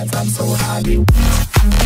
life, I'm so happy.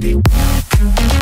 Brasil.